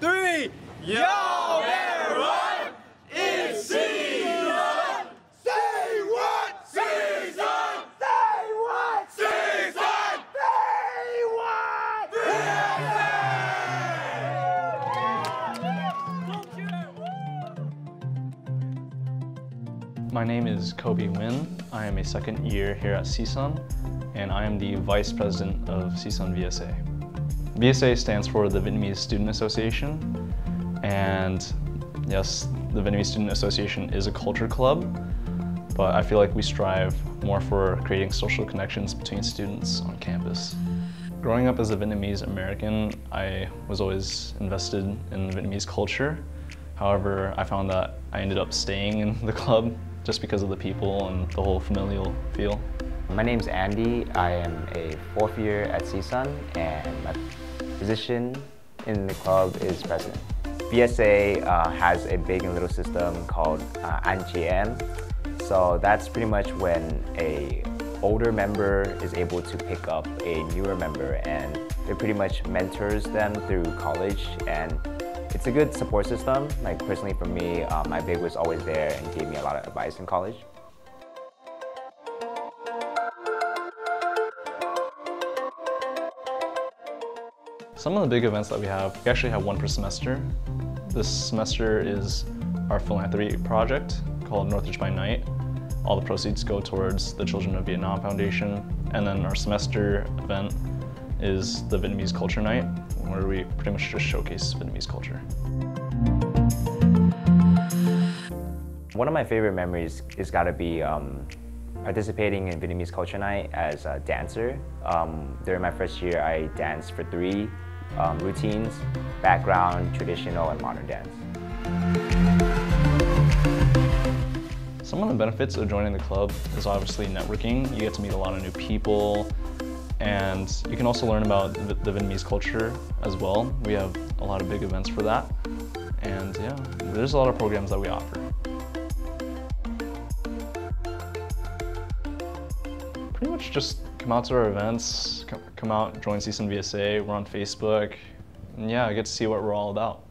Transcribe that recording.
three. Everyone, it's season. Say what? Season. Say what? Season. Say what? My name is Kobe Win. I am a second year here at CSUN, and I am the Vice President of CSUN VSA. VSA stands for the Vietnamese Student Association, and yes, the Vietnamese Student Association is a culture club, but I feel like we strive more for creating social connections between students on campus. Growing up as a Vietnamese American, I was always invested in Vietnamese culture. However, I found that I ended up staying in the club just because of the people and the whole familial feel. My name's Andy. I am a fourth year at CSUN and my position in the club is president. VSA uh, has a big and little system called uh, So that's pretty much when a older member is able to pick up a newer member and it pretty much mentors them through college and it's a good support system. Like personally for me, um, my big was always there and gave me a lot of advice in college. Some of the big events that we have, we actually have one per semester. This semester is our philanthropy project called Northridge by Night. All the proceeds go towards the Children of Vietnam Foundation. And then our semester event is the Vietnamese Culture Night, where we pretty much just showcase Vietnamese culture. One of my favorite memories is got to be um, participating in Vietnamese Culture Night as a dancer. Um, during my first year, I danced for three um, routines, background, traditional, and modern dance. Some of the benefits of joining the club is obviously networking. You get to meet a lot of new people, and you can also learn about the Vietnamese culture as well. We have a lot of big events for that. And yeah, there's a lot of programs that we offer. Pretty much just come out to our events, come out, join CSUN VSA. We're on Facebook. And yeah, I get to see what we're all about.